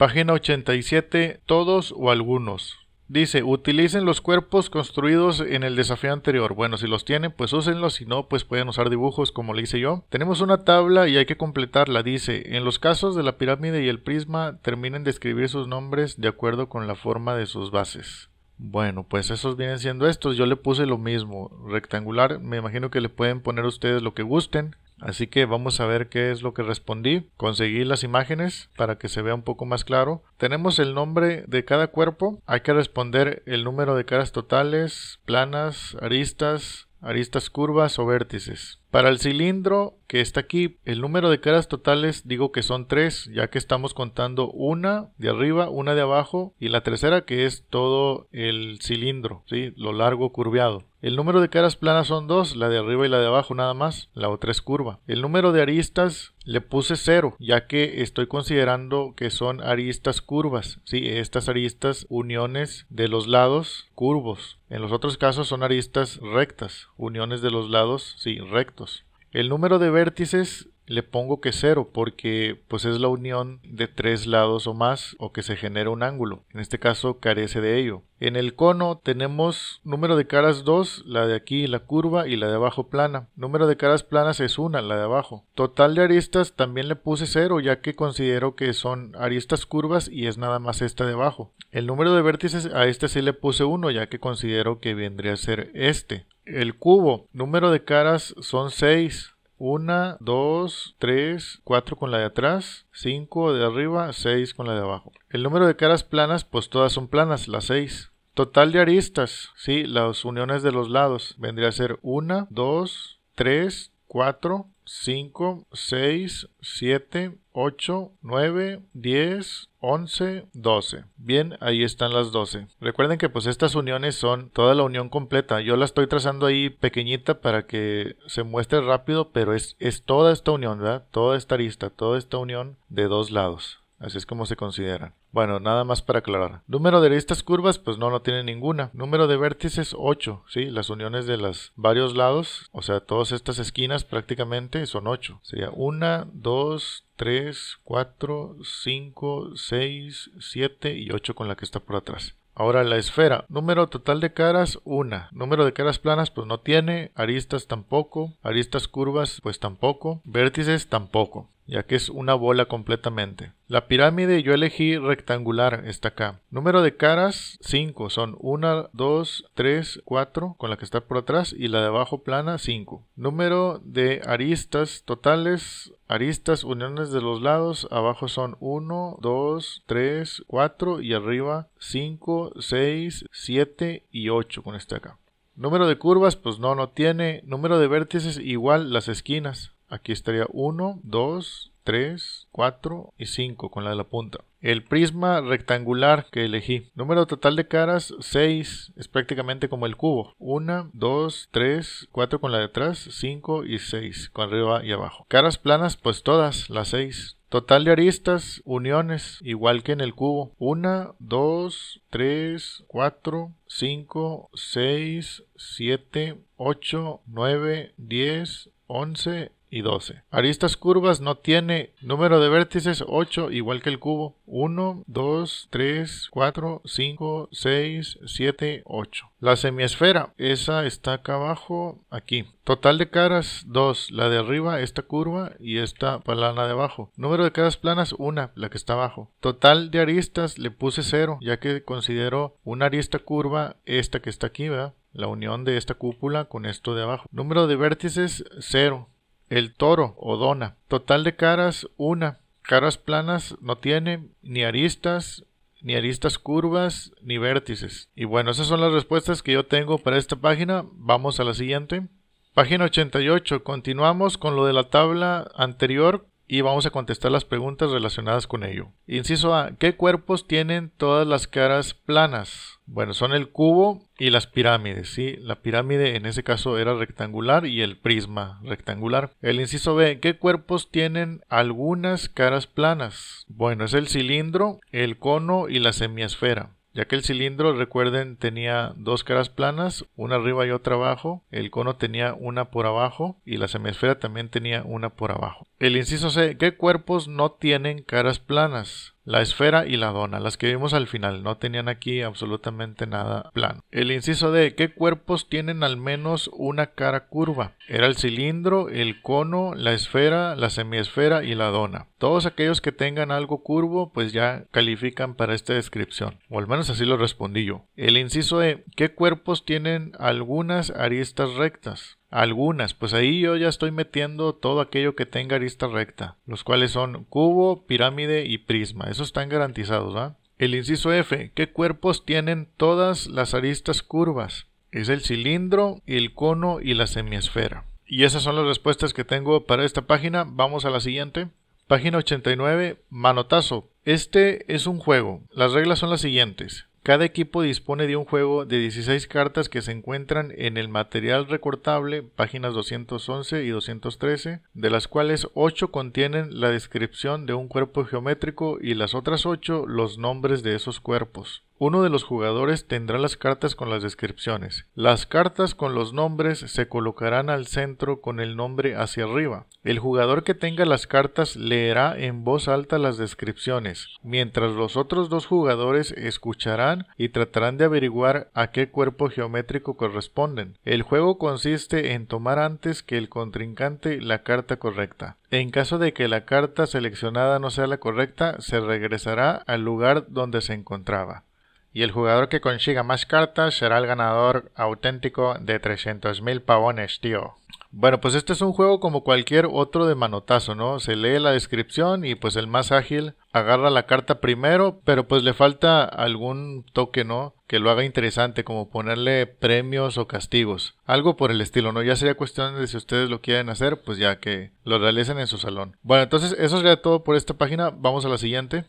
Página 87. Todos o algunos. Dice, utilicen los cuerpos construidos en el desafío anterior. Bueno, si los tienen, pues úsenlos. Si no, pues pueden usar dibujos como le hice yo. Tenemos una tabla y hay que completarla. Dice, en los casos de la pirámide y el prisma, terminen de escribir sus nombres de acuerdo con la forma de sus bases. Bueno, pues esos vienen siendo estos. Yo le puse lo mismo, rectangular. Me imagino que le pueden poner ustedes lo que gusten. Así que vamos a ver qué es lo que respondí. Conseguí las imágenes para que se vea un poco más claro. Tenemos el nombre de cada cuerpo. Hay que responder el número de caras totales, planas, aristas, aristas curvas o vértices. Para el cilindro que está aquí, el número de caras totales digo que son tres, ya que estamos contando una de arriba, una de abajo y la tercera que es todo el cilindro, ¿sí? lo largo curviado. El número de caras planas son dos, la de arriba y la de abajo nada más, la otra es curva. El número de aristas le puse cero, ya que estoy considerando que son aristas curvas, sí, estas aristas uniones de los lados curvos. En los otros casos son aristas rectas, uniones de los lados, sí, rectos. El número de vértices le pongo que cero porque pues es la unión de tres lados o más o que se genera un ángulo. En este caso carece de ello. En el cono tenemos número de caras 2, la de aquí la curva y la de abajo plana. Número de caras planas es una, la de abajo. Total de aristas también le puse cero ya que considero que son aristas curvas y es nada más esta de abajo. El número de vértices a este sí le puse 1 ya que considero que vendría a ser este. El cubo, número de caras son 6 una, dos, tres, cuatro con la de atrás, cinco de arriba, seis con la de abajo. El número de caras planas, pues todas son planas, las seis. Total de aristas, sí, las uniones de los lados. Vendría a ser una, dos, tres, cuatro, cinco, seis, siete, 8, 9, 10, 11, 12. Bien, ahí están las 12. Recuerden que pues estas uniones son toda la unión completa. Yo la estoy trazando ahí pequeñita para que se muestre rápido, pero es, es toda esta unión, ¿verdad? Toda esta arista, toda esta unión de dos lados. Así es como se considera. Bueno, nada más para aclarar. Número de aristas curvas, pues no, no tiene ninguna. Número de vértices, 8. Sí, las uniones de los varios lados, o sea, todas estas esquinas prácticamente son 8. Sería 1, 2, 3, 4, 5, 6, 7 y 8 con la que está por atrás. Ahora la esfera, número total de caras, una. Número de caras planas, pues no tiene. Aristas tampoco. Aristas curvas, pues tampoco. Vértices tampoco ya que es una bola completamente. La pirámide yo elegí rectangular, está acá. Número de caras, 5, son 1, 2, 3, 4, con la que está por atrás, y la de abajo plana, 5. Número de aristas totales, aristas, uniones de los lados, abajo son 1, 2, 3, 4, y arriba 5, 6, 7 y 8 con este acá. Número de curvas, pues no, no tiene. Número de vértices, igual las esquinas. Aquí estaría 1, 2, 3, 4 y 5 con la de la punta. El prisma rectangular que elegí. Número total de caras 6. Es prácticamente como el cubo. 1, 2, 3, 4 con la de atrás, 5 y 6 con arriba y abajo. Caras planas pues todas, las 6. Total de aristas, uniones, igual que en el cubo. 1, 2, 3, 4, 5, 6, 7, 8, 9, 10, 11 y 12. Aristas curvas no tiene número de vértices 8 igual que el cubo. 1, 2, 3, 4, 5, 6, 7, 8. La semiesfera, esa está acá abajo, aquí. Total de caras 2, la de arriba, esta curva y esta plana de abajo. Número de caras planas 1, la que está abajo. Total de aristas le puse 0, ya que considero una arista curva esta que está aquí, ¿verdad? La unión de esta cúpula con esto de abajo. Número de vértices 0 el toro o dona. Total de caras, una. Caras planas no tiene ni aristas, ni aristas curvas, ni vértices. Y bueno, esas son las respuestas que yo tengo para esta página. Vamos a la siguiente. Página 88. Continuamos con lo de la tabla anterior y vamos a contestar las preguntas relacionadas con ello. Inciso A. ¿Qué cuerpos tienen todas las caras planas? Bueno, son el cubo y las pirámides, ¿sí? La pirámide en ese caso era rectangular y el prisma rectangular. El inciso B. ¿Qué cuerpos tienen algunas caras planas? Bueno, es el cilindro, el cono y la semiesfera ya que el cilindro, recuerden, tenía dos caras planas, una arriba y otra abajo, el cono tenía una por abajo y la semisfera también tenía una por abajo. El inciso C, ¿qué cuerpos no tienen caras planas? La esfera y la dona, las que vimos al final, no tenían aquí absolutamente nada plano. El inciso D, ¿qué cuerpos tienen al menos una cara curva? Era el cilindro, el cono, la esfera, la semiesfera y la dona. Todos aquellos que tengan algo curvo, pues ya califican para esta descripción, o al menos así lo respondí yo. El inciso E, ¿qué cuerpos tienen algunas aristas rectas? Algunas, pues ahí yo ya estoy metiendo todo aquello que tenga arista recta, los cuales son cubo, pirámide y prisma. Esos están garantizados, ¿ah? El inciso F, ¿qué cuerpos tienen todas las aristas curvas? Es el cilindro, el cono y la semiesfera. Y esas son las respuestas que tengo para esta página. Vamos a la siguiente. Página 89, manotazo. Este es un juego. Las reglas son las siguientes. Cada equipo dispone de un juego de 16 cartas que se encuentran en el material recortable, páginas 211 y 213, de las cuales 8 contienen la descripción de un cuerpo geométrico y las otras 8 los nombres de esos cuerpos. Uno de los jugadores tendrá las cartas con las descripciones. Las cartas con los nombres se colocarán al centro con el nombre hacia arriba. El jugador que tenga las cartas leerá en voz alta las descripciones, mientras los otros dos jugadores escucharán y tratarán de averiguar a qué cuerpo geométrico corresponden. El juego consiste en tomar antes que el contrincante la carta correcta. En caso de que la carta seleccionada no sea la correcta, se regresará al lugar donde se encontraba y el jugador que consiga más cartas será el ganador auténtico de 300.000 pavones, tío. Bueno, pues este es un juego como cualquier otro de manotazo, ¿no? Se lee la descripción y pues el más ágil agarra la carta primero, pero pues le falta algún toque, ¿no? Que lo haga interesante, como ponerle premios o castigos. Algo por el estilo, ¿no? Ya sería cuestión de si ustedes lo quieren hacer, pues ya que lo realicen en su salón. Bueno, entonces eso sería todo por esta página. Vamos a la siguiente.